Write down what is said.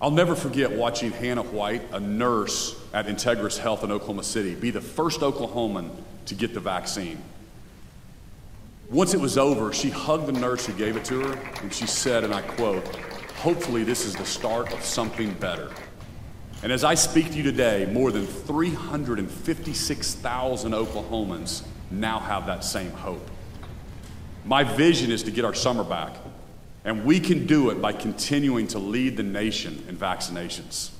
I'll never forget watching Hannah White, a nurse at Integris Health in Oklahoma City, be the first Oklahoman to get the vaccine. Once it was over, she hugged the nurse who gave it to her, and she said, and I quote, Hopefully, this is the start of something better. And as I speak to you today, more than 356,000 Oklahomans now have that same hope. My vision is to get our summer back, and we can do it by continuing to lead the nation in vaccinations.